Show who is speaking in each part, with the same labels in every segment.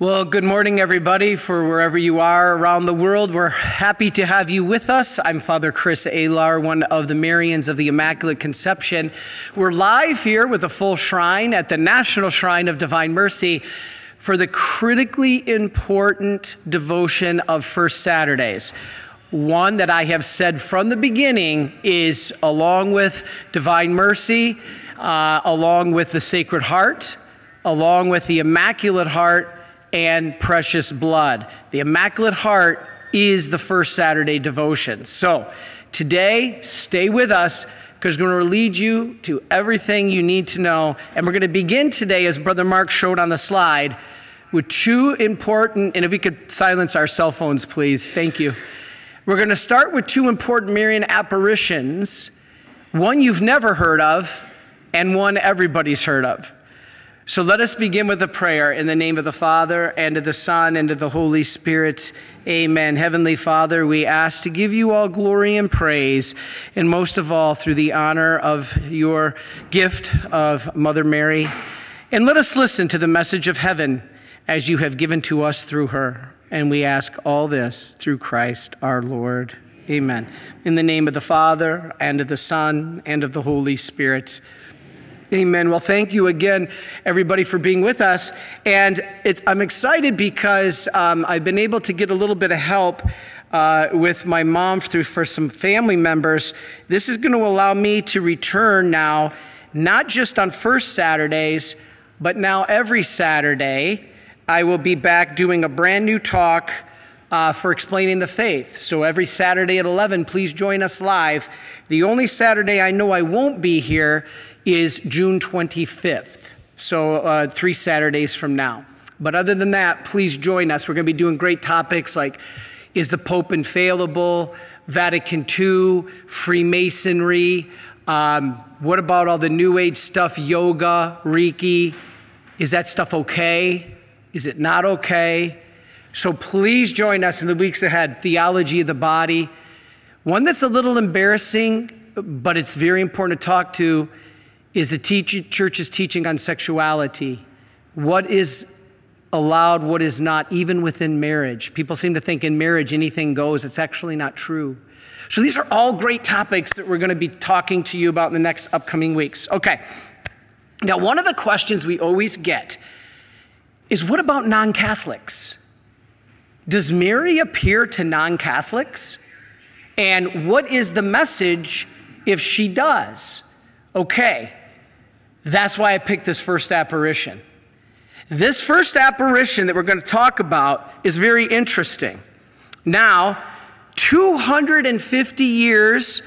Speaker 1: Well, good morning, everybody, for wherever you are around the world. We're happy to have you with us. I'm Father Chris Alar, one of the Marians of the Immaculate Conception. We're live here with a full shrine at the National Shrine of Divine Mercy for the critically important devotion of First Saturdays. One that I have said from the beginning is along with Divine Mercy, uh, along with the Sacred Heart, along with the Immaculate Heart and precious blood. The Immaculate Heart is the first Saturday devotion. So today, stay with us because we're going to lead you to everything you need to know. And we're going to begin today, as Brother Mark showed on the slide, with two important, and if we could silence our cell phones, please. Thank you. We're going to start with two important Marian apparitions one you've never heard of, and one everybody's heard of. So let us begin with a prayer in the name of the Father, and of the Son, and of the Holy Spirit. Amen. Heavenly Father, we ask to give you all glory and praise, and most of all through the honor of your gift of Mother Mary. And let us listen to the message of heaven as you have given to us through her. And we ask all this through Christ our Lord. Amen. In the name of the Father, and of the Son, and of the Holy Spirit. Amen. Well, thank you again, everybody, for being with us. And I'm excited because um, I've been able to get a little bit of help uh, with my mom through for some family members. This is going to allow me to return now, not just on first Saturdays, but now every Saturday. I will be back doing a brand new talk uh, for explaining the faith. So every Saturday at 11, please join us live. The only Saturday I know I won't be here is June 25th. So uh, three Saturdays from now. But other than that, please join us. We're going to be doing great topics like Is the Pope infallible? Vatican II, Freemasonry. Um, what about all the New Age stuff, yoga, Reiki? Is that stuff okay? Is it not okay? So please join us in the weeks ahead. Theology of the body. One that's a little embarrassing, but it's very important to talk to, is the teach- church's teaching on sexuality. What is allowed, what is not, even within marriage. People seem to think in marriage anything goes. It's actually not true. So these are all great topics that we're going to be talking to you about in the next upcoming weeks. Okay. Now, one of the questions we always get is what about non Catholics? Does Mary appear to non Catholics? And what is the message if she does? Okay, that's why I picked this first apparition. This first apparition that we're going to talk about is very interesting. Now, 250 years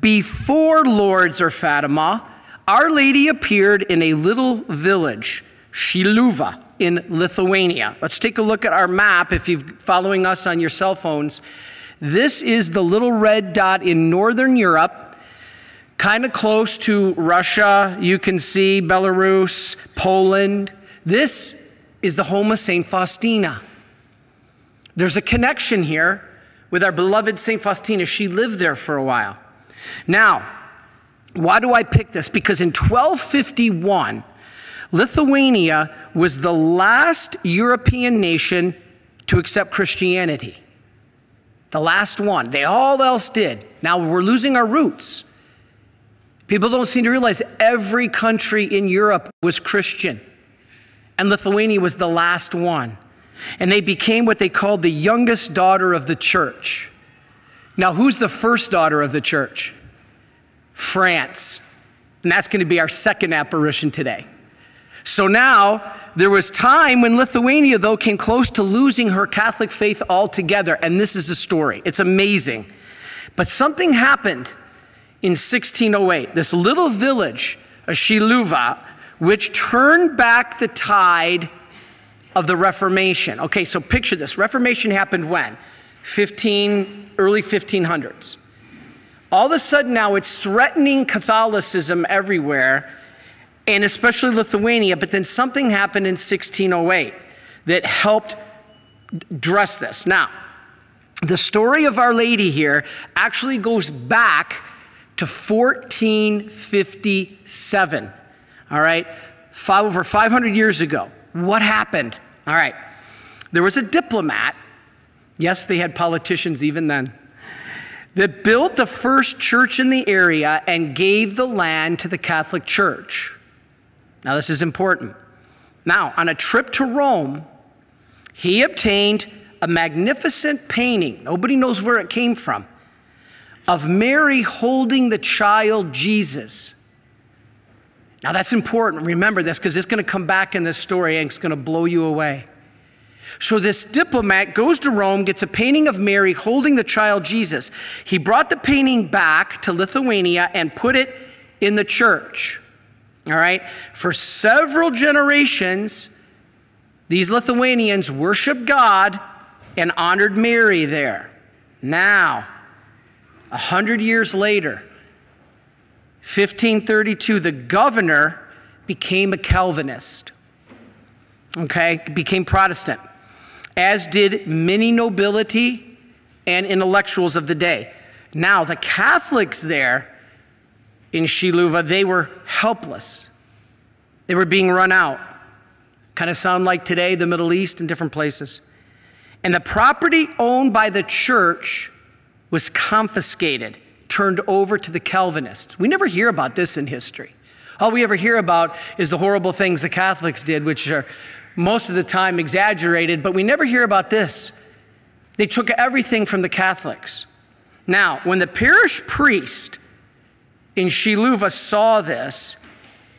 Speaker 1: before Lourdes or Fatima, Our Lady appeared in a little village, Šiluva, in Lithuania. Let's take a look at our map if you're following us on your cell phones. This is the little red dot in Northern Europe, kind of close to Russia. You can see Belarus, Poland. This is the home of St. Faustina. There's a connection here with our beloved St. Faustina. She lived there for a while. Now, why do I pick this? Because in 1251, Lithuania was the last European nation to accept Christianity. The last one. They all else did. Now we're losing our roots. People don't seem to realize every country in Europe was Christian, and Lithuania was the last one. And they became what they called the youngest daughter of the church. Now, who's the first daughter of the church? France. And that's going to be our second apparition today. So now, there was time when Lithuania, though, came close to losing her Catholic faith altogether. And this is the story. It's amazing. But something happened in 1608. This little village, a Šiluva, which turned back the tide of the Reformation. Okay, so picture this. Reformation happened when? 15, early 1500s. All of a sudden now it's threatening Catholicism everywhere and especially Lithuania, but then something happened in 1608 that helped dress this. Now, the story of Our Lady here actually goes back to 1457. All right, Five, over 500 years ago. What happened? All right, there was a diplomat, yes, they had politicians even then, that built the first church in the area and gave the land to the Catholic Church. Now, this is important. Now, on a trip to Rome, he obtained a magnificent painting, nobody knows where it came from, of Mary holding the child Jesus. Now, that's important. Remember this because it's going to come back in this story and it's going to blow you away. So, this diplomat goes to Rome, gets a painting of Mary holding the child Jesus. He brought the painting back to Lithuania and put it in the church. All right? For several generations, these Lithuanians worshiped God and honored Mary there. Now, a hundred years later, 1532, the governor became a Calvinist. Okay, became Protestant, as did many nobility and intellectuals of the day. Now, the Catholics there in Shiluva, they were helpless. They were being run out. Kind of sound like today, the Middle East and different places. And the property owned by the church was confiscated, turned over to the Calvinists. We never hear about this in history. All we ever hear about is the horrible things the Catholics did, which are most of the time exaggerated, but we never hear about this. They took everything from the Catholics. Now, when the parish priest in Shiluva saw this,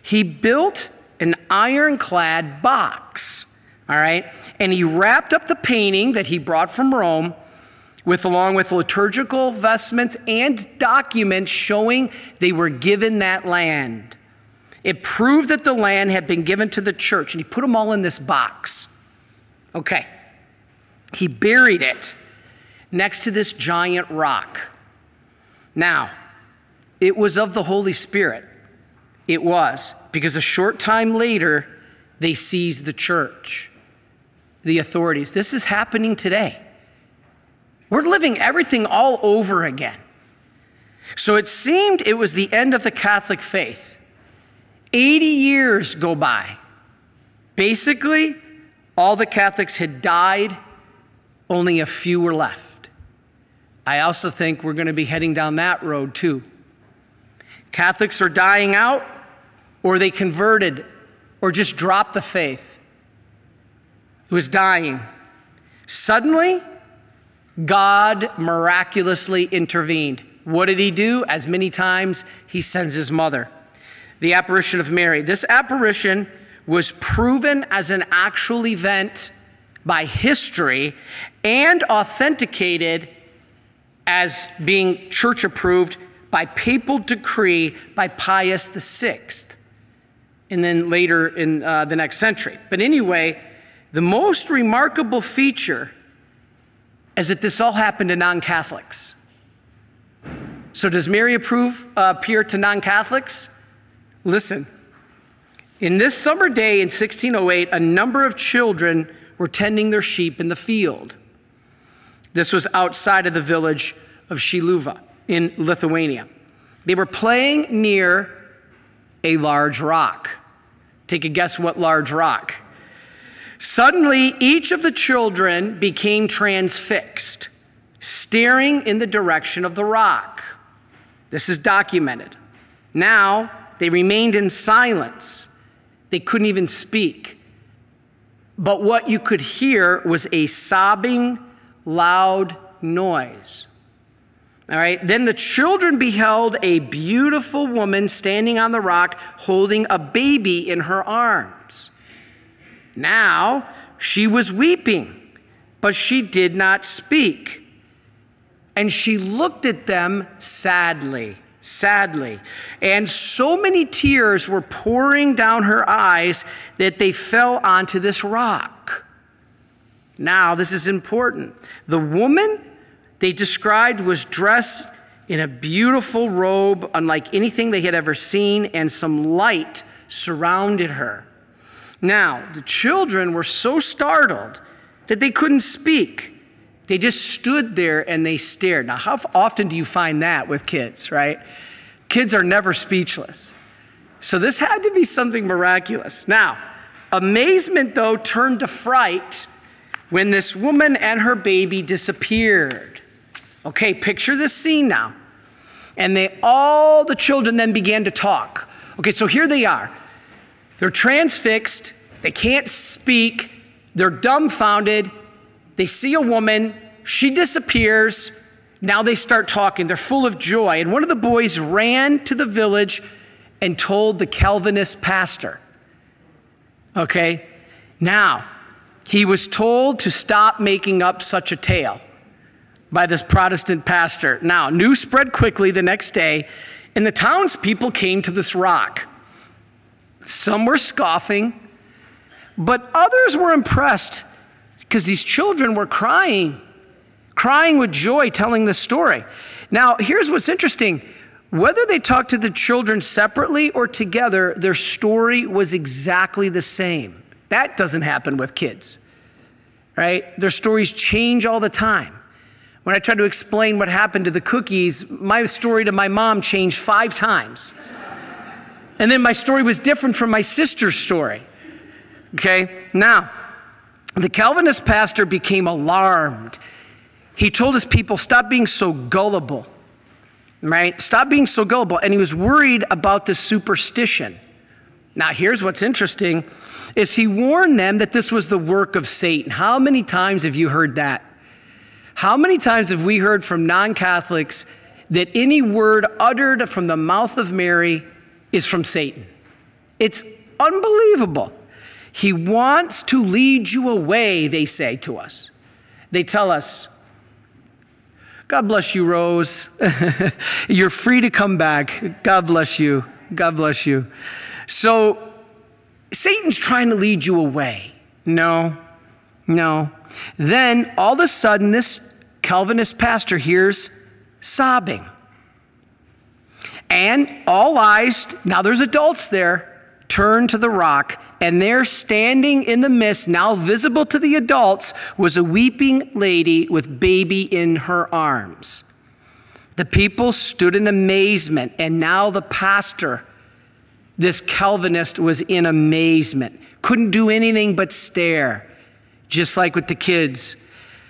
Speaker 1: he built an ironclad box, all right? And he wrapped up the painting that he brought from Rome with along with liturgical vestments and documents showing they were given that land. It proved that the land had been given to the church, and he put them all in this box. Okay. He buried it next to this giant rock. Now, it was of the Holy Spirit. It was, because a short time later, they seized the church, the authorities. This is happening today. We're living everything all over again. So it seemed it was the end of the Catholic faith. 80 years go by. Basically, all the Catholics had died, only a few were left. I also think we're going to be heading down that road too. Catholics are dying out, or they converted, or just dropped the faith. It was dying. Suddenly, God miraculously intervened. What did he do? As many times, he sends his mother. The apparition of Mary. This apparition was proven as an actual event by history and authenticated as being church approved by papal decree by Pius VI, and then later in uh, the next century. But anyway, the most remarkable feature is that this all happened to non Catholics. So, does Mary approve, uh, appear to non Catholics? Listen, in this summer day in 1608, a number of children were tending their sheep in the field. This was outside of the village of Shiluva in Lithuania. They were playing near a large rock. Take a guess what large rock? Suddenly, each of the children became transfixed, staring in the direction of the rock. This is documented. Now, they remained in silence. They couldn't even speak. But what you could hear was a sobbing, loud noise. All right. Then the children beheld a beautiful woman standing on the rock holding a baby in her arms. Now she was weeping, but she did not speak. And she looked at them sadly, sadly. And so many tears were pouring down her eyes that they fell onto this rock. Now, this is important. The woman they described was dressed in a beautiful robe, unlike anything they had ever seen, and some light surrounded her. Now, the children were so startled that they couldn't speak. They just stood there and they stared. Now, how often do you find that with kids, right? Kids are never speechless. So, this had to be something miraculous. Now, amazement, though, turned to fright when this woman and her baby disappeared. Okay, picture this scene now. And they all the children then began to talk. Okay, so here they are. They're transfixed, they can't speak, they're dumbfounded. They see a woman, she disappears. Now they start talking. They're full of joy. And one of the boys ran to the village and told the Calvinist pastor. Okay? Now, he was told to stop making up such a tale by this Protestant pastor. Now, news spread quickly the next day, and the townspeople came to this rock. Some were scoffing, but others were impressed because these children were crying, crying with joy, telling the story. Now, here's what's interesting whether they talked to the children separately or together, their story was exactly the same. That doesn't happen with kids, right? Their stories change all the time. When I tried to explain what happened to the cookies, my story to my mom changed five times. And then my story was different from my sister's story. Okay? Now, the Calvinist pastor became alarmed. He told his people, stop being so gullible right? Stop being so gullible. And he was worried about this superstition. Now, here's what's interesting is he warned them that this was the work of Satan. How many times have you heard that? How many times have we heard from non-Catholics that any word uttered from the mouth of Mary is from Satan? It's unbelievable. He wants to lead you away, they say to us. They tell us, God bless you, Rose. You're free to come back. God bless you. God bless you. So, Satan's trying to lead you away. No, no. Then, all of a sudden, this Calvinist pastor hears sobbing. And all eyes, now there's adults there, turn to the rock and there, standing in the mist, now visible to the adults, was a weeping lady with baby in her arms. The people stood in amazement, and now the pastor, this Calvinist, was in amazement. Couldn't do anything but stare, just like with the kids.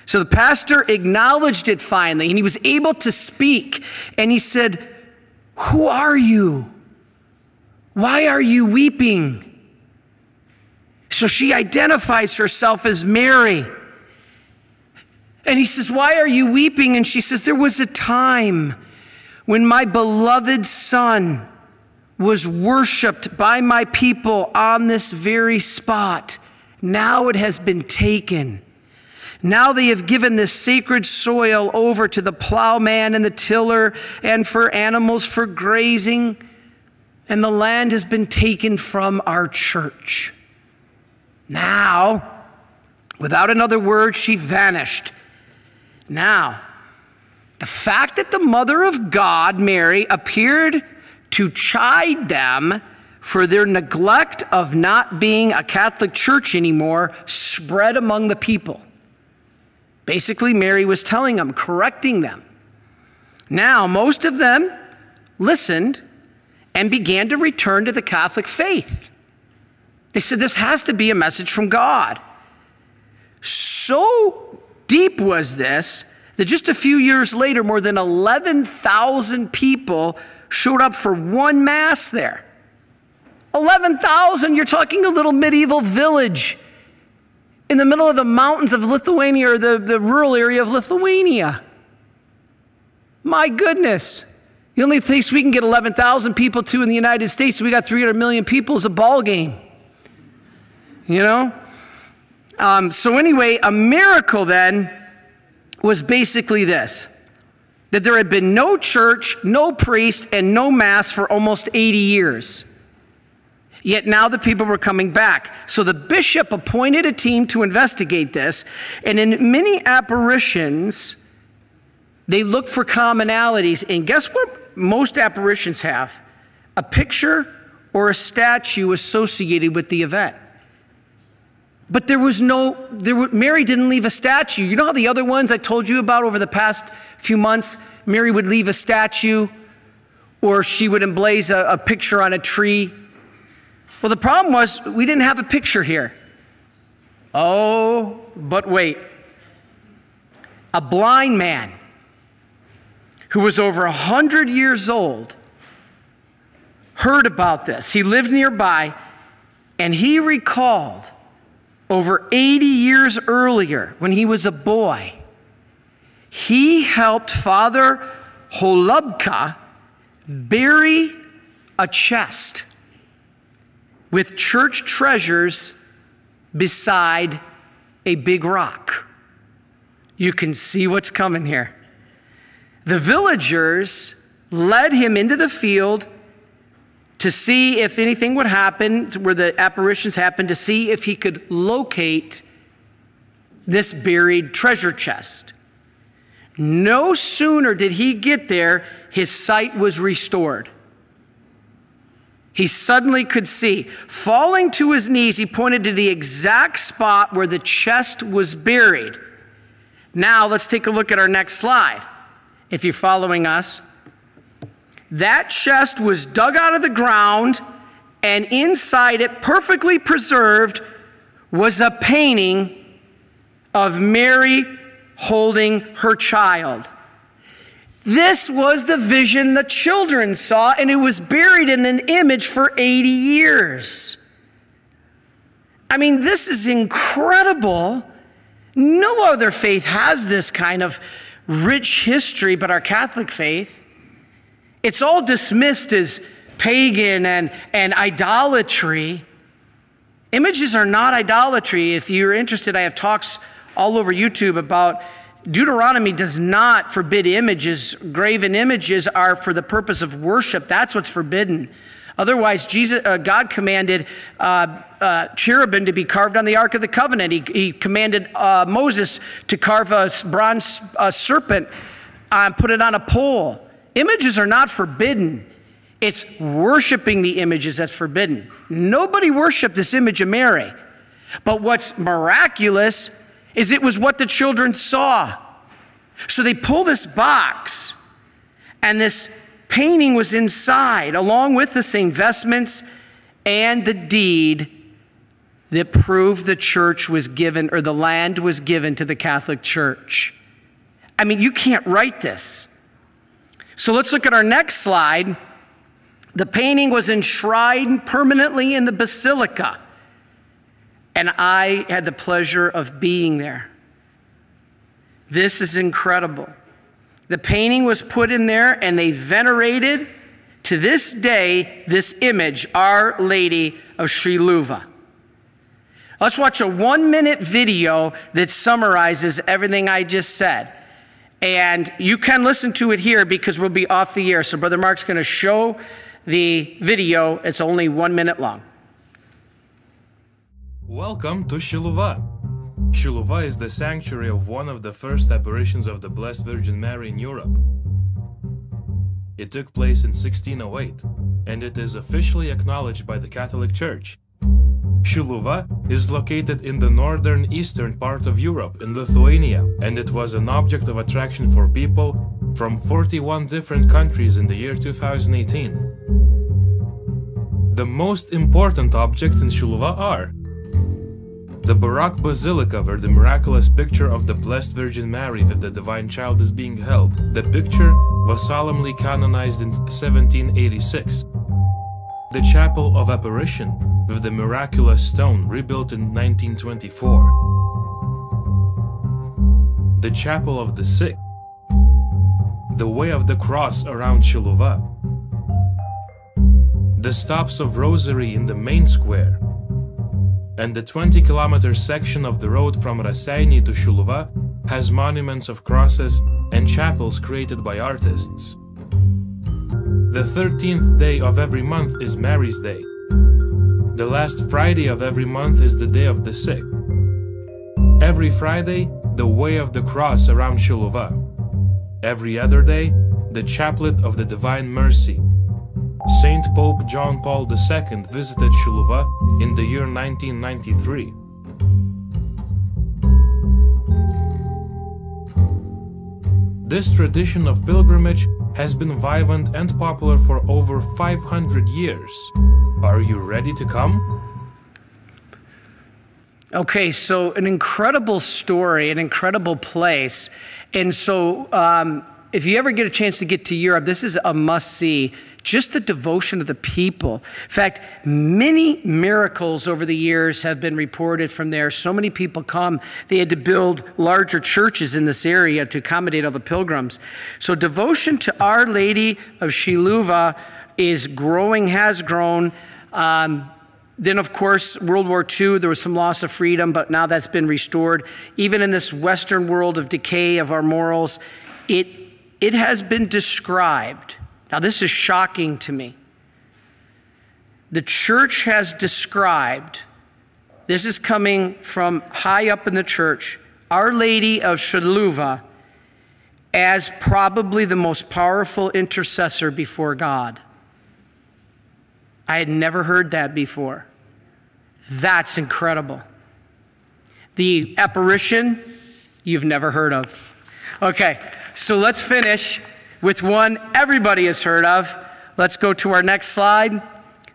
Speaker 1: So the pastor acknowledged it finally, and he was able to speak. And he said, Who are you? Why are you weeping? So she identifies herself as Mary. And he says, Why are you weeping? And she says, There was a time when my beloved son was worshiped by my people on this very spot. Now it has been taken. Now they have given this sacred soil over to the plowman and the tiller and for animals for grazing, and the land has been taken from our church. Now, without another word, she vanished. Now, the fact that the mother of God, Mary, appeared to chide them for their neglect of not being a Catholic church anymore spread among the people. Basically, Mary was telling them, correcting them. Now, most of them listened and began to return to the Catholic faith. They said this has to be a message from God. So deep was this that just a few years later, more than 11,000 people showed up for one Mass there. 11,000, you're talking a little medieval village in the middle of the mountains of Lithuania or the, the rural area of Lithuania. My goodness. The only place we can get 11,000 people to in the United States, we got 300 million people, is a ball game you know? Um, so, anyway, a miracle then was basically this that there had been no church, no priest, and no mass for almost 80 years. Yet now the people were coming back. So the bishop appointed a team to investigate this, and in many apparitions, they looked for commonalities. And guess what most apparitions have? A picture or a statue associated with the event. But there was no, there were, Mary didn't leave a statue. You know how the other ones I told you about over the past few months, Mary would leave a statue or she would emblaze a, a picture on a tree? Well, the problem was we didn't have a picture here. Oh, but wait. A blind man who was over a 100 years old heard about this. He lived nearby and he recalled over 80 years earlier when he was a boy, he helped Father Holubka bury a chest with church treasures beside a big rock. You can see what's coming here. The villagers led him into the field to see if anything would happen, where the apparitions happened, to see if he could locate this buried treasure chest. No sooner did he get there, his sight was restored. He suddenly could see. Falling to his knees, he pointed to the exact spot where the chest was buried. Now, let's take a look at our next slide. If you're following us, that chest was dug out of the ground, and inside it, perfectly preserved, was a painting of Mary holding her child. This was the vision the children saw, and it was buried in an image for 80 years. I mean, this is incredible. No other faith has this kind of rich history but our Catholic faith. It's all dismissed as pagan and, and idolatry. Images are not idolatry. If you're interested, I have talks all over YouTube about Deuteronomy does not forbid images. Graven images are for the purpose of worship. That's what's forbidden. Otherwise, Jesus, uh, God commanded uh, uh, cherubim to be carved on the Ark of the Covenant. He, he commanded uh, Moses to carve a bronze serpent and put it on a pole. Images are not forbidden. It's worshiping the images that's forbidden. Nobody worshiped this image of Mary. But what's miraculous is it was what the children saw. So they pull this box, and this painting was inside, along with the same vestments and the deed that proved the church was given, or the land was given to the Catholic Church. I mean, you can't write this. So let's look at our next slide. The painting was enshrined permanently in the basilica and I had the pleasure of being there. This is incredible. The painting was put in there, and they venerated to this day this image, Our Lady of Shiluva. Let's watch a one minute video that summarizes everything I just said. And you can listen to it here because we'll be off the air. So, Brother Mark's going to show the video. It's only one minute long.
Speaker 2: Welcome to Shiluva. Shiluva is the sanctuary of one of the first apparitions of the Blessed Virgin Mary in Europe. It took place in 1608, and it is officially acknowledged by the Catholic Church. Shiluva is located in the northern eastern part of Europe, in Lithuania, and it was an object of attraction for people from 41 different countries in the year 2018. The most important objects in Shiluva are the Baroque Basilica, where the miraculous picture of the Blessed Virgin Mary with the Divine Child is being held. The picture was solemnly canonized in 1786. The Chapel of Apparition, with the miraculous stone rebuilt in 1924. The Chapel of the Sick. The Way of the Cross around Shiluva. The stops of Rosary in the main square and the 20 kilometer section of the road from Raseiniai to Shiluva has monuments of crosses and chapels created by artists. The 13th day of every month is Mary's Day. The last Friday of every month is the Day of the Sick. Every Friday, the Way of the Cross around Shiluva. Every other day, the Chaplet of the Divine Mercy Saint Pope John Paul II visited Shiluva in the year 1993. This tradition of pilgrimage has been vibrant and popular for over 500 years. Are you ready to come?
Speaker 1: Okay, so an incredible story, an incredible place. And so, um, if you ever get a chance to get to Europe, this is a must see. Just the devotion of the people. In fact, many miracles over the years have been reported from there. So many people come, they had to build larger churches in this area to accommodate all the pilgrims. So, devotion to Our Lady of Shiluva is growing, has grown. Um, then, of course, World War II, there was some loss of freedom, but now that's been restored. Even in this Western world of decay of our morals, it, it has been described. Now, this is shocking to me. The church has described, this is coming from high up in the church, Our Lady of Shiluva as probably the most powerful intercessor before God. I had never heard that before. That's incredible. The apparition, you've never heard of. Okay, so let's finish with one everybody has heard of. Let's go to our next slide.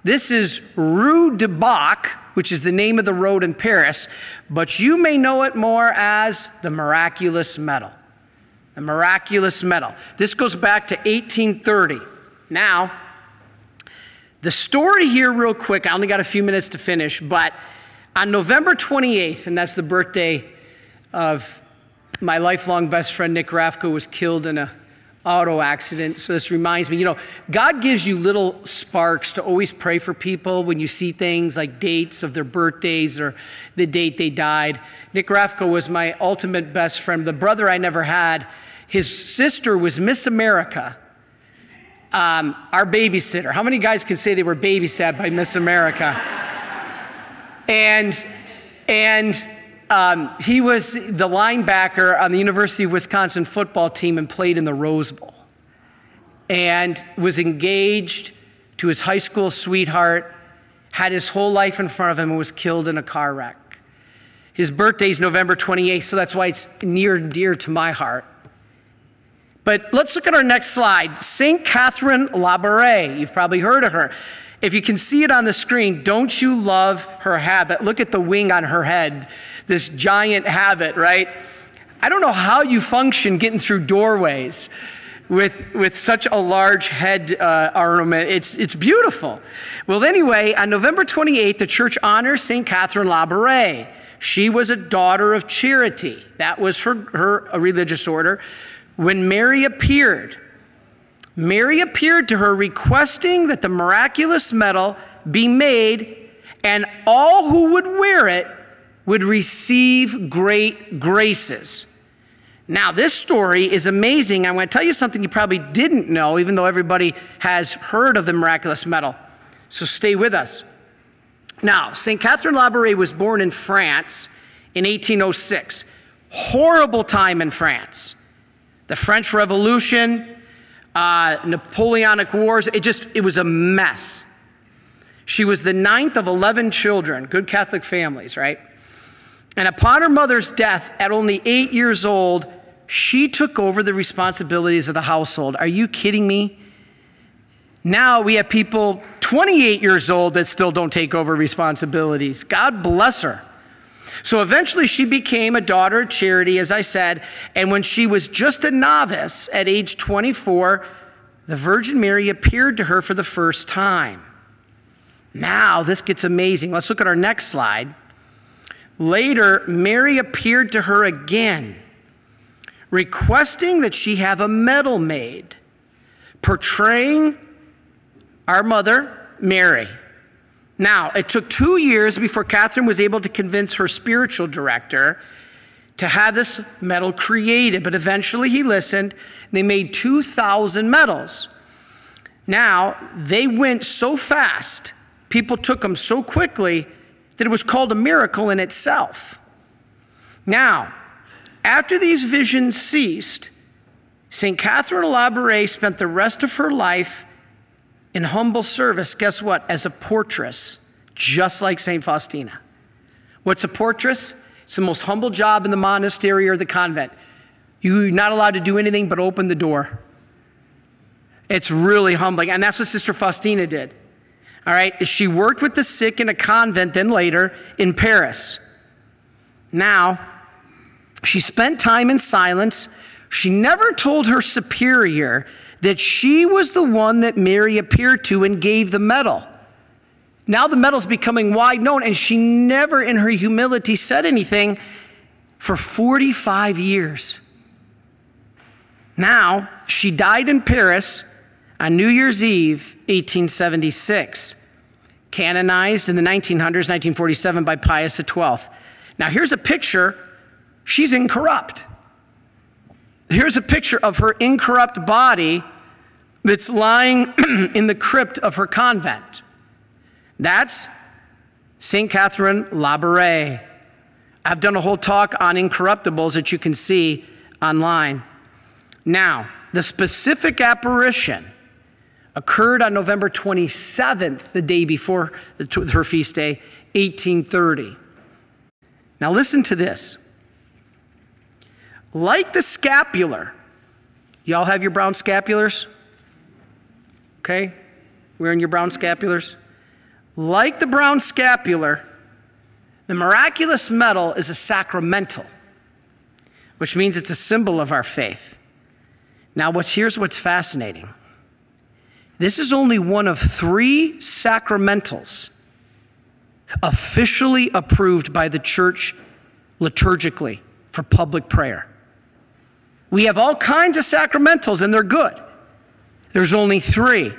Speaker 1: This is Rue de Bac, which is the name of the road in Paris, but you may know it more as the miraculous medal. The miraculous medal. This goes back to 1830. Now, the story here, real quick, I only got a few minutes to finish, but on November 28th, and that's the birthday of my lifelong best friend Nick Rafko, was killed in a auto accident. So this reminds me, you know, God gives you little sparks to always pray for people when you see things like dates of their birthdays or the date they died. Nick Rafko was my ultimate best friend, the brother I never had. His sister was Miss America um, our babysitter. How many guys can say they were babysat by Miss America? and and um, he was the linebacker on the University of Wisconsin football team and played in the Rose Bowl. And was engaged to his high school sweetheart, had his whole life in front of him, and was killed in a car wreck. His birthday is November 28th, so that's why it's near and dear to my heart. But let's look at our next slide. St. Catherine Labouré. You've probably heard of her. If you can see it on the screen, don't you love her habit? Look at the wing on her head, this giant habit, right? I don't know how you function getting through doorways with, with such a large head uh, ornament. It's, it's beautiful. Well, anyway, on November 28th, the church honors St. Catherine Labouré. She was a daughter of charity. That was her, her religious order when Mary appeared, Mary appeared to her requesting that the miraculous medal be made, and all who would wear it would receive great graces. Now, this story is amazing. I'm going to tell you something you probably didn't know, even though everybody has heard of the miraculous medal. So stay with us. Now, St. Catherine Labouré was born in France in 1806. Horrible time in France the French Revolution, uh, Napoleonic Wars. It just, it was a mess. She was the ninth of 11 children, good Catholic families, right? And upon her mother's death at only eight years old, she took over the responsibilities of the household. Are you kidding me? Now we have people 28 years old that still don't take over responsibilities. God bless her. So eventually she became a daughter of charity, as I said, and when she was just a novice at age 24, the Virgin Mary appeared to her for the first time. Now, this gets amazing. Let's look at our next slide. Later, Mary appeared to her again, requesting that she have a medal made, portraying our mother, Mary. Now, it took two years before Catherine was able to convince her spiritual director to have this medal created, but eventually he listened. They made 2,000 medals. Now, they went so fast, people took them so quickly that it was called a miracle in itself. Now, after these visions ceased, St. Catherine Labouré spent the rest of her life in humble service, guess what? As a portress, just like St. Faustina. What's a portress? It's the most humble job in the monastery or the convent. You're not allowed to do anything but open the door. It's really humbling. And that's what Sister Faustina did. All right? She worked with the sick in a convent, then later in Paris. Now, she spent time in silence. She never told her superior that she was the one that Mary appeared to and gave the medal. Now the medal's becoming wide known, and she never, in her humility, said anything for 45 years. Now, she died in Paris on New Year's Eve, 1876, canonized in the 1900s, 1947 by Pius XII. Now, here's a picture. She's incorrupt. Here's a picture of her incorrupt body that's lying in the crypt of her convent. That's St. Catherine Labouré. I've done a whole talk on incorruptibles that you can see online. Now, the specific apparition occurred on November 27th, the day before her feast day, 1830. Now, listen to this. Like the scapular, y'all have your brown scapulars? Okay? Wearing your brown scapulars? Like the brown scapular, the miraculous medal is a sacramental, which means it's a symbol of our faith. Now, what's, here's what's fascinating. This is only one of three sacramentals officially approved by the church liturgically for public prayer. We have all kinds of sacramentals, and they're good. There's only three.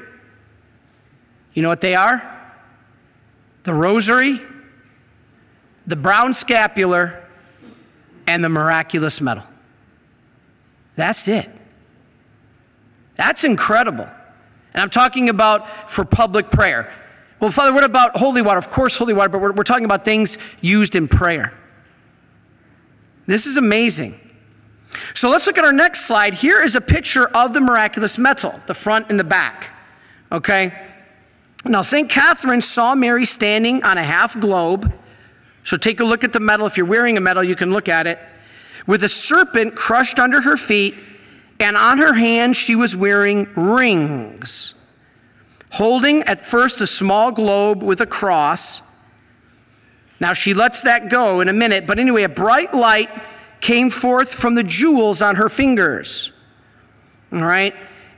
Speaker 1: You know what they are? The rosary, the brown scapular, and the miraculous medal. That's it. That's incredible. And I'm talking about for public prayer. Well, Father, what about holy water? Of course, holy water, but we're, we're talking about things used in prayer. This is amazing. So let's look at our next slide. Here is a picture of the miraculous medal, the front and the back. Okay? Now, St. Catherine saw Mary standing on a half globe. So take a look at the medal. If you're wearing a medal, you can look at it. With a serpent crushed under her feet, and on her hand she was wearing rings, holding at first a small globe with a cross. Now she lets that go in a minute, but anyway, a bright light came forth from the jewels on her fingers. All right?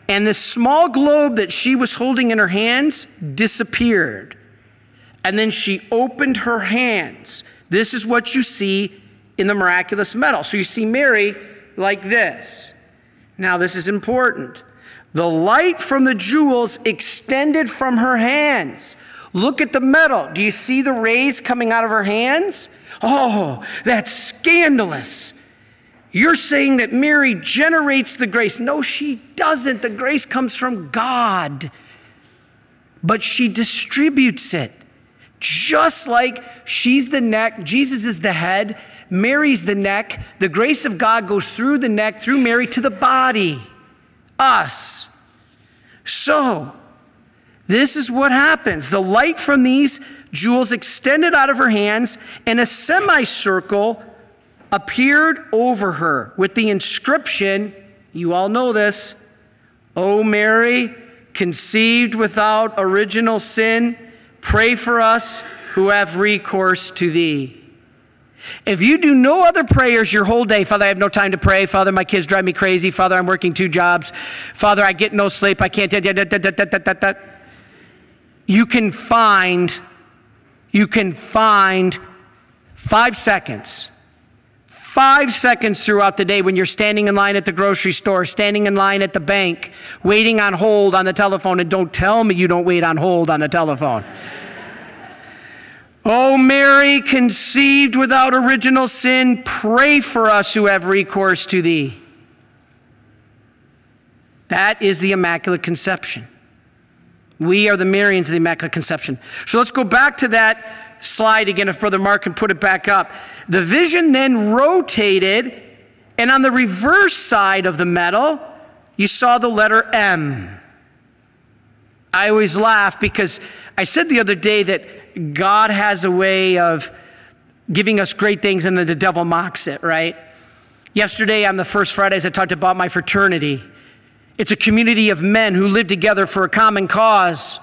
Speaker 1: And the small globe that she was holding in her hands disappeared. And then she opened her hands. This is what you see in the miraculous medal. So you see Mary like this. Now, this is important. The light from the jewels extended from her hands. Look at the medal. Do you see the rays coming out of her hands? Oh, that's scandalous. You're saying that Mary generates the grace. No, she doesn't. The grace comes from God. But she distributes it. Just like she's the neck, Jesus is the head, Mary's the neck. The grace of God goes through the neck, through Mary to the body, us. So, this is what happens. The light from these jewels extended out of her hands, and a semicircle appeared over her with the inscription you all know this O Mary, conceived without original sin, pray for us who have recourse to thee. If you do no other prayers your whole day, Father, I have no time to pray. Father, my kids drive me crazy. Father, I'm working two jobs. Father, I get no sleep. I can't. You can find, you can find five seconds Five seconds throughout the day when you're standing in line at the grocery store, standing in line at the bank, waiting on hold on the telephone, and don't tell me you don't wait on hold on the telephone. oh, Mary, conceived without original sin, pray for us who have recourse to thee. That is the Immaculate Conception. We are the Marians of the Immaculate Conception. So let's go back to that slide again, if Brother Mark can put it back up. The vision then rotated, and on the reverse side of the medal, you saw the letter M. I always laugh because I said the other day that God has a way of giving us great things and then the devil mocks it, right? Yesterday on the first Fridays, I talked about my fraternity. It's a community of men who live together for a common cause.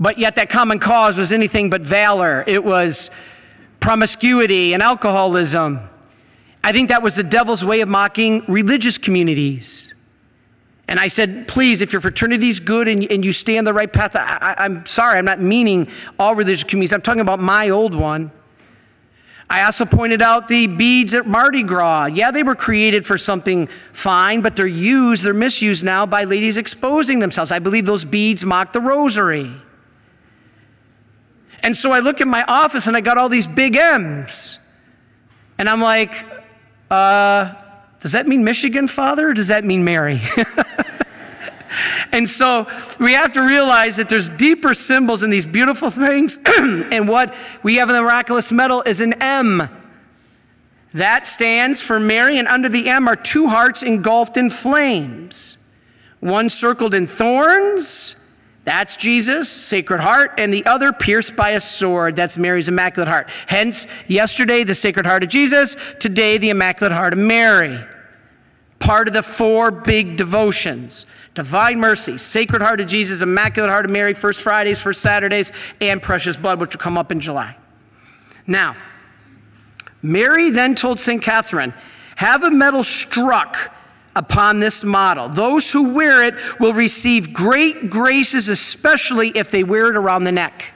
Speaker 1: But yet, that common cause was anything but valor. It was promiscuity and alcoholism. I think that was the devil's way of mocking religious communities. And I said, please, if your fraternity is good and, and you stay on the right path, I, am sorry, I'm not meaning all religious communities. I'm talking about my old one. I also pointed out the beads at Mardi Gras. Yeah, they were created for something fine, but they're used, they're misused now by ladies exposing themselves. I believe those beads mock the rosary. And so I look at my office and I got all these big M's. And I'm like, uh, does that mean Michigan, Father, or does that mean Mary? and so we have to realize that there's deeper symbols in these beautiful things. and what we have in the miraculous medal is an M. That stands for Mary, and under the M are two hearts engulfed in flames. One circled in thorns, that's Jesus, Sacred Heart, and the other pierced by a sword. That's Mary's Immaculate Heart. Hence, yesterday, the Sacred Heart of Jesus, today, the Immaculate Heart of Mary. Part of the four big devotions Divine Mercy, Sacred Heart of Jesus, Immaculate Heart of Mary, First Fridays, First Saturdays, and Precious Blood, which will come up in July. Now, Mary then told St. Catherine, Have a medal struck upon this model. Those who wear it will receive great graces, especially if they wear it around the neck.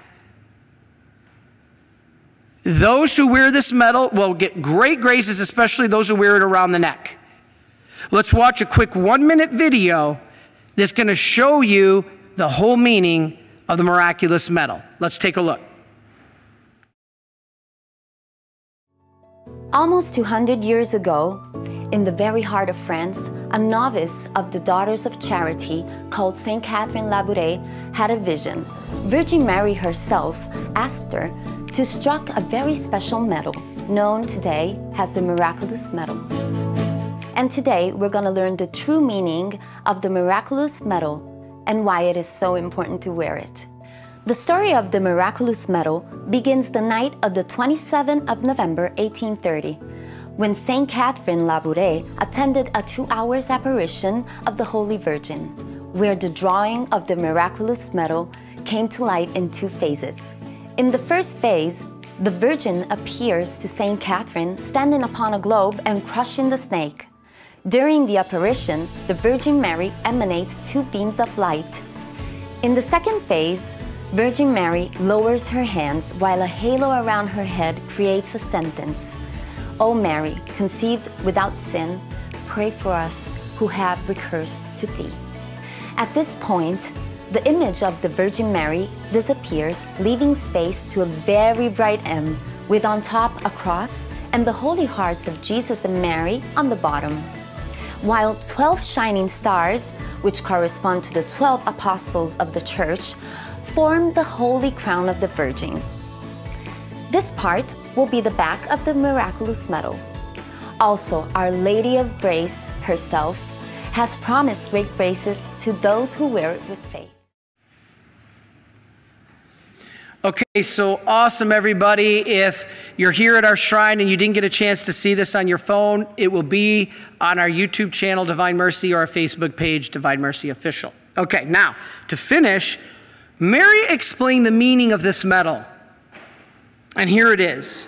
Speaker 1: Those who wear this medal will get great graces, especially those who wear it around the neck. Let's watch a quick one minute video that's going to show you the whole meaning of the miraculous medal. Let's take a look.
Speaker 3: Almost 200 years ago, in the very heart of France, a novice of the Daughters of Charity called Saint Catherine Labouré had a vision. Virgin Mary herself asked her to struck a very special medal, known today as the Miraculous Medal. And today we're going to learn the true meaning of the Miraculous Medal and why it is so important to wear it. The story of the Miraculous Medal begins the night of the 27th of November 1830 when St. Catherine Labouré attended a two hours apparition of the Holy Virgin, where the drawing of the miraculous medal came to light in two phases. In the first phase, the Virgin appears to St. Catherine standing upon a globe and crushing the snake. During the apparition, the Virgin Mary emanates two beams of light. In the second phase, Virgin Mary lowers her hands while a halo around her head creates a sentence. O Mary, conceived without sin, pray for us who have recourse to thee. At this point, the image of the Virgin Mary disappears, leaving space to a very bright M with on top a cross and the holy hearts of Jesus and Mary on the bottom. While 12 shining stars, which correspond to the 12 apostles of the church, form the holy crown of the Virgin. This part will be the back of the miraculous medal. Also, Our Lady of Grace herself has promised great graces to those who wear it with faith.
Speaker 1: Okay, so awesome, everybody. If you're here at our shrine and you didn't get a chance to see this on your phone, it will be on our YouTube channel, Divine Mercy, or our Facebook page, Divine Mercy Official. Okay, now to finish, Mary explained the meaning of this medal. And here it is.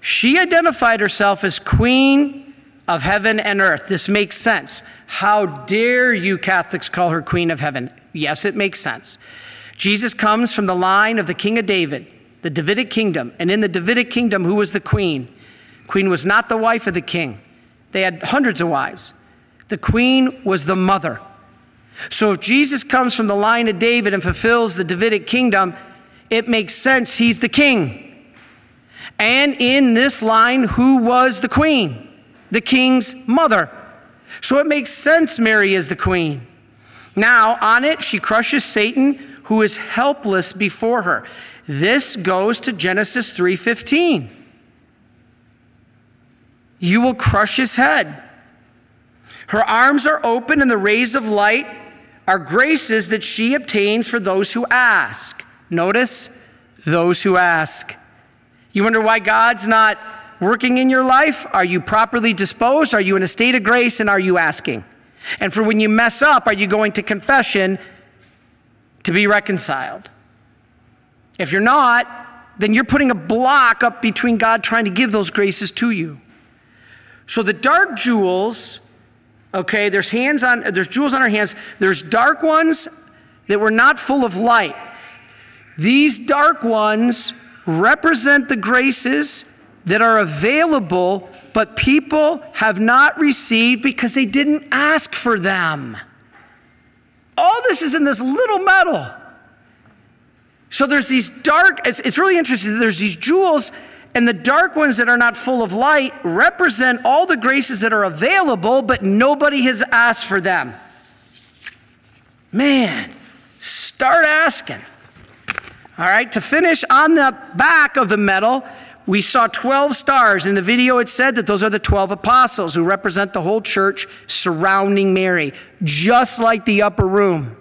Speaker 1: She identified herself as Queen of Heaven and Earth. This makes sense. How dare you Catholics call her Queen of Heaven? Yes, it makes sense. Jesus comes from the line of the King of David, the Davidic kingdom. And in the Davidic kingdom, who was the queen? Queen was not the wife of the king. They had hundreds of wives. The queen was the mother. So if Jesus comes from the line of David and fulfills the Davidic kingdom, it makes sense he's the king. And in this line, who was the queen? The king's mother. So it makes sense Mary is the queen. Now, on it, she crushes Satan, who is helpless before her. This goes to Genesis 3:15. You will crush his head. Her arms are open, and the rays of light are graces that she obtains for those who ask. Notice, those who ask. You wonder why God's not working in your life? Are you properly disposed? Are you in a state of grace? And are you asking? And for when you mess up, are you going to confession to be reconciled? If you're not, then you're putting a block up between God trying to give those graces to you. So the dark jewels, okay, there's hands on there's jewels on our hands. There's dark ones that were not full of light. These dark ones represent the graces that are available, but people have not received because they didn't ask for them. All this is in this little metal. So there's these dark, it's, it's really interesting. There's these jewels, and the dark ones that are not full of light represent all the graces that are available, but nobody has asked for them. Man, start asking. All right, to finish on the back of the medal, we saw 12 stars. In the video, it said that those are the 12 apostles who represent the whole church surrounding Mary, just like the upper room.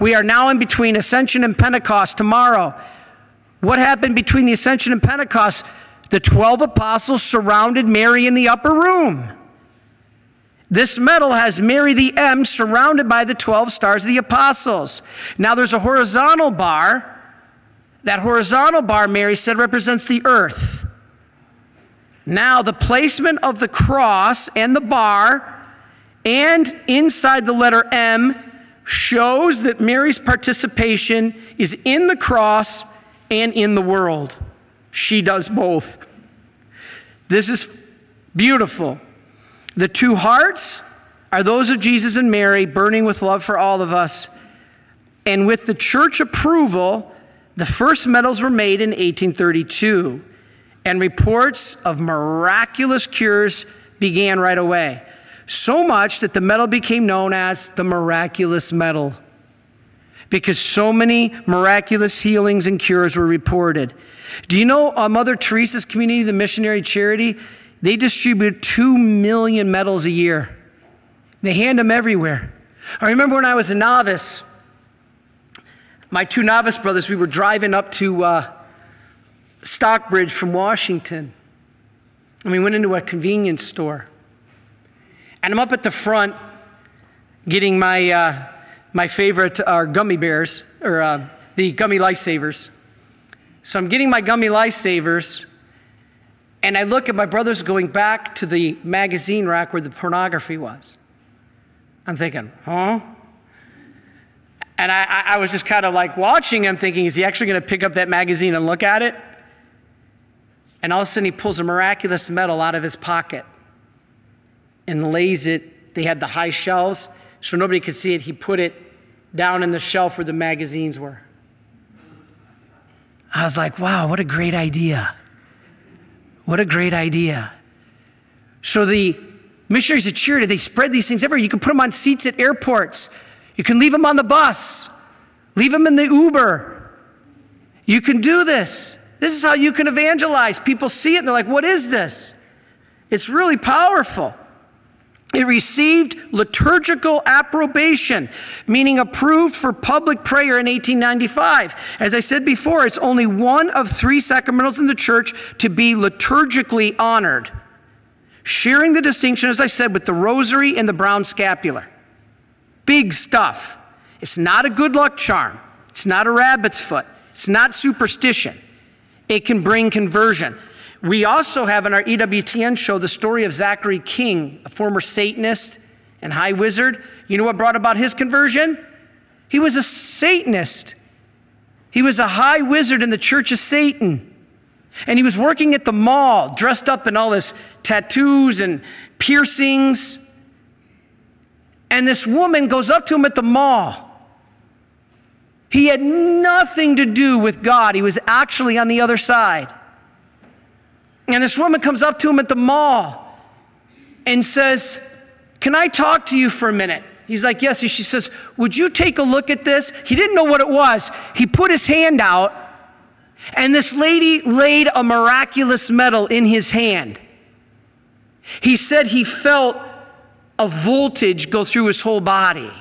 Speaker 1: We are now in between Ascension and Pentecost tomorrow. What happened between the Ascension and Pentecost? The 12 apostles surrounded Mary in the upper room. This medal has Mary the M surrounded by the 12 stars of the apostles. Now there's a horizontal bar that horizontal bar, Mary said, represents the earth. Now, the placement of the cross and the bar and inside the letter M shows that Mary's participation is in the cross and in the world. She does both. This is beautiful. The two hearts are those of Jesus and Mary, burning with love for all of us. And with the church approval, the first medals were made in 1832, and reports of miraculous cures began right away. So much that the medal became known as the miraculous medal because so many miraculous healings and cures were reported. Do you know uh, Mother Teresa's community, the missionary charity? They distribute 2 million medals a year. They hand them everywhere. I remember when I was a novice, my two novice brothers, we were driving up to uh, Stockbridge from Washington. And we went into a convenience store. And I'm up at the front getting my, uh, my favorite uh, gummy bears, or uh, the gummy lifesavers. So I'm getting my gummy lifesavers, and I look at my brothers going back to the magazine rack where the pornography was. I'm thinking, huh? And I, I was just kind of like watching him, thinking, is he actually going to pick up that magazine and look at it? And all of a sudden, he pulls a miraculous medal out of his pocket and lays it. They had the high shelves, so nobody could see it. He put it down in the shelf where the magazines were. I was like, wow, what a great idea. What a great idea. So the missionaries at Charity, they spread these things everywhere. You can put them on seats at airports. You can leave them on the bus, leave them in the Uber. You can do this. This is how you can evangelize. People see it and they're like, what is this? It's really powerful. It received liturgical approbation, meaning approved for public prayer in 1895. As I said before, it's only one of three sacramentals in the church to be liturgically honored, sharing the distinction, as I said, with the rosary and the brown scapular. Big stuff. It's not a good luck charm. It's not a rabbit's foot. It's not superstition. It can bring conversion. We also have in our EWTN show the story of Zachary King, a former Satanist and high wizard. You know what brought about his conversion? He was a Satanist. He was a high wizard in the Church of Satan. And he was working at the mall, dressed up in all this tattoos and piercings. And this woman goes up to him at the mall. He had nothing to do with God, he was actually on the other side. And this woman comes up to him at the mall and says, Can I talk to you for a minute? He's like, Yes. And she says, Would you take a look at this? He didn't know what it was. He put his hand out, and this lady laid a miraculous medal in his hand. He said he felt a voltage go through his whole body.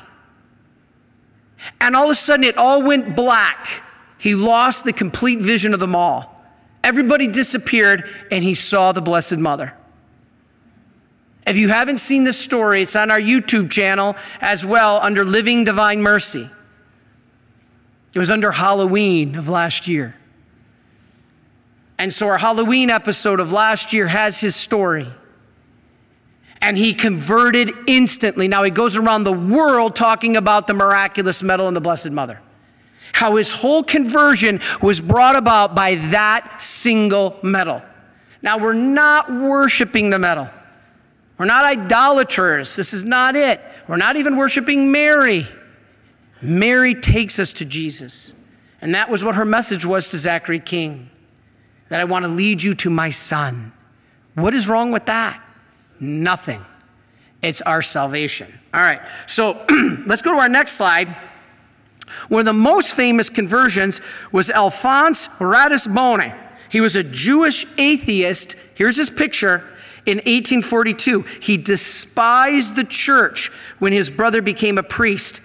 Speaker 1: And all of a sudden, it all went black. He lost the complete vision of them all. Everybody disappeared, and he saw the Blessed Mother. If you haven't seen this story, it's on our YouTube channel as well under Living Divine Mercy. It was under Halloween of last year. And so our Halloween episode of last year has his story. And he converted instantly. Now he goes around the world talking about the miraculous medal and the Blessed Mother. How his whole conversion was brought about by that single medal. Now we're not worshiping the medal. We're not idolaters. This is not it. We're not even worshiping Mary. Mary takes us to Jesus. And that was what her message was to Zachary King that I want to lead you to my son. What is wrong with that? Nothing. It's our salvation. All right, so let's go to our next slide. One of the most famous conversions was Alphonse Ratisbonne. He was a Jewish atheist. Here's his picture. In 1842, he despised the church when his brother became a priest.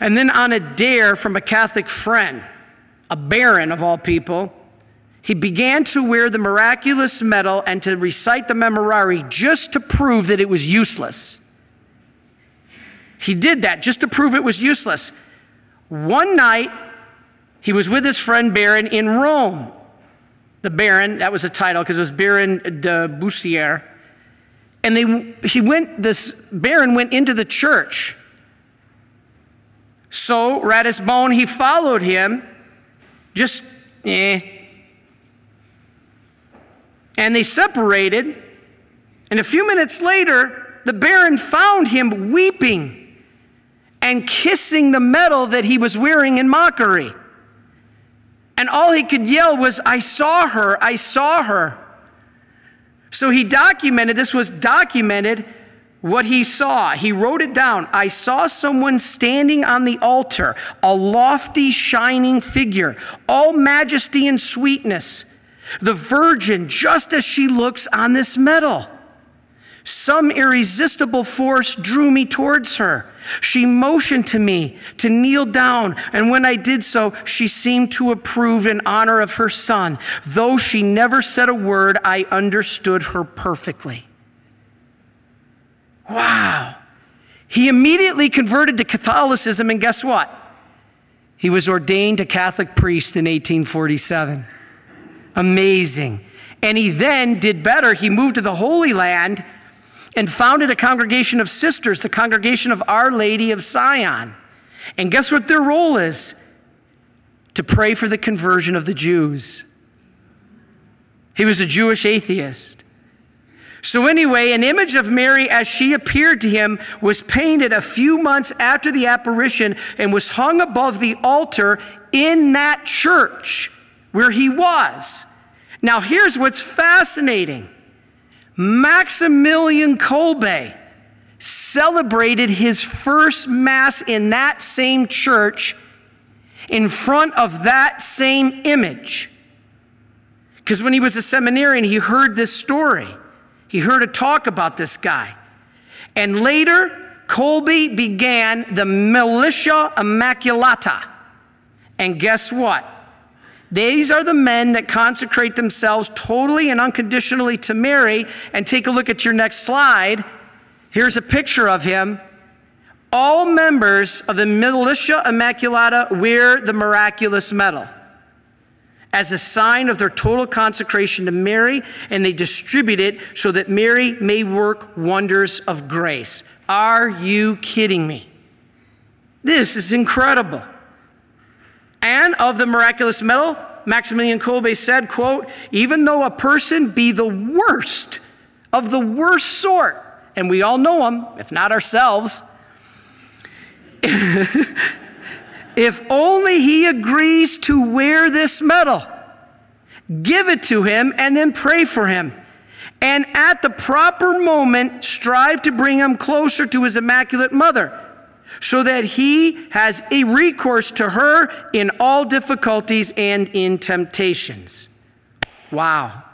Speaker 1: And then, on a dare from a Catholic friend, a baron of all people, he began to wear the miraculous medal and to recite the memorare just to prove that it was useless. He did that just to prove it was useless. One night, he was with his friend Baron in Rome. The Baron, that was a title because it was Baron de Boussier. And they, he went, this Baron went into the church. So Ratisbonne, he followed him, just eh, and they separated. And a few minutes later, the Baron found him weeping and kissing the medal that he was wearing in mockery. And all he could yell was, I saw her, I saw her. So he documented, this was documented, what he saw. He wrote it down. I saw someone standing on the altar, a lofty, shining figure, all majesty and sweetness the virgin just as she looks on this medal. Some irresistible force drew me towards her. She motioned to me to kneel down, and when I did so, she seemed to approve in honor of her son. Though she never said a word, I understood her perfectly. Wow. He immediately converted to Catholicism, and guess what? He was ordained a Catholic priest in 1847. Amazing. And he then did better. He moved to the Holy Land and founded a congregation of sisters, the congregation of Our Lady of Sion. And guess what their role is? To pray for the conversion of the Jews. He was a Jewish atheist. So, anyway, an image of Mary as she appeared to him was painted a few months after the apparition and was hung above the altar in that church where he was. Now, here's what's fascinating Maximilian Kolbe celebrated his first Mass in that same church in front of that same image. Because when he was a seminarian, he heard this story. He heard a talk about this guy. And later, Kolbe began the Militia Immaculata. And guess what? These are the men that consecrate themselves totally and unconditionally to Mary. And take a look at your next slide. Here's a picture of him. All members of the Militia Immaculata wear the miraculous medal as a sign of their total consecration to Mary, and they distribute it so that Mary may work wonders of grace. Are you kidding me? This is incredible and of the miraculous medal, Maximilian Kolbe said, quote, even though a person be the worst of the worst sort, and we all know them, if not ourselves, if only he agrees to wear this medal, give it to him and then pray for him. And at the proper moment, strive to bring him closer to his Immaculate Mother so that he has a recourse to her in all difficulties and in temptations. Wow.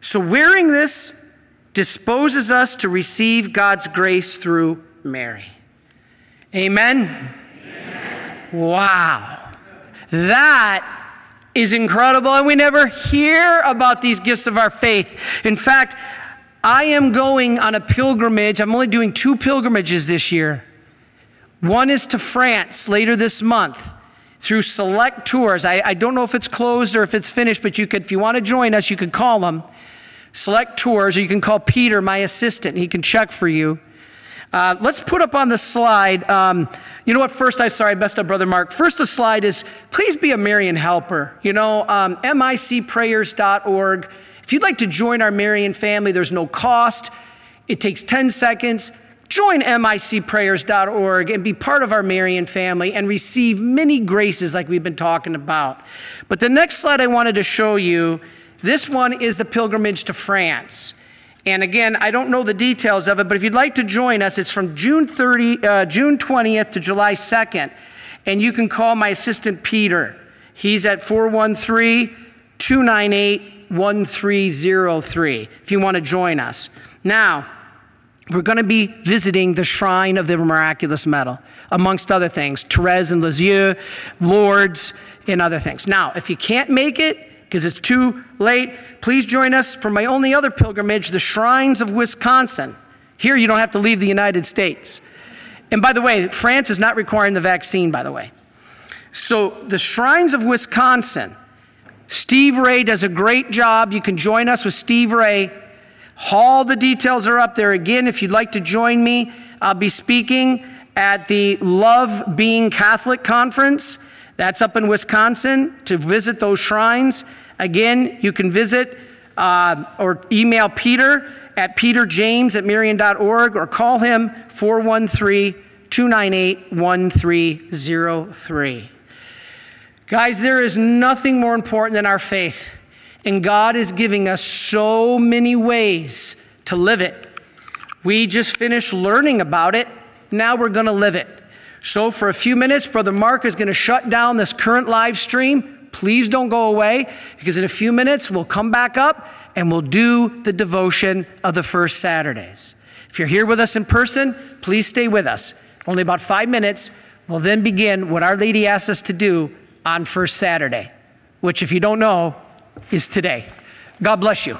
Speaker 1: So, wearing this disposes us to receive God's grace through Mary. Amen? Amen. Wow. That is incredible, and we never hear about these gifts of our faith. In fact, I am going on a pilgrimage. I'm only doing two pilgrimages this year. One is to France later this month. through select tours. I, I, don't know if it's closed or if it's finished, but you could, if you want to join us, you could call them. Select tours, or you can call Peter, my assistant, he can check for you. Uh, let's put up on the slide. Um, you know what? First, I sorry, I messed up, Brother Mark. First, the slide is please be a Marian helper. You know, um, micprayers.org. If you'd like to join our Marian family, there's no cost. It takes 10 seconds. Join micprayers.org and be part of our Marian family and receive many graces like we've been talking about. But the next slide I wanted to show you, this one is the pilgrimage to France. And again, I don't know the details of it, but if you'd like to join us, it's from June 30, uh, June 20th to July 2nd. And you can call my assistant Peter. He's at 413 298 1303 if you want to join us. Now, we're going to be visiting the Shrine of the Miraculous Medal, amongst other things, Therese and Lisieux, Lourdes, and other things. Now, if you can't make it, because it's too late, please join us for my only other pilgrimage, the Shrines of Wisconsin. Here, you don't have to leave the United States. And by the way, France is not requiring the vaccine, by the way. So, the Shrines of Wisconsin, Steve Ray does a great job. You can join us with Steve Ray. All the details are up there. Again, if you'd like to join me, I'll be speaking at the Love Being Catholic Conference. That's up in Wisconsin to visit those shrines. Again, you can visit uh, or email Peter at peterjames at marian.org or call him 413 298 1303. Guys, there is nothing more important than our faith. And God is giving us so many ways to live it. We just finished learning about it. Now we're going to live it. So, for a few minutes, Brother Mark is going to shut down this current live stream. Please don't go away because in a few minutes we'll come back up and we'll do the devotion of the first Saturdays. If you're here with us in person, please stay with us. Only about five minutes. We'll then begin what Our Lady asks us to do on First Saturday, which, if you don't know, is today. God bless you.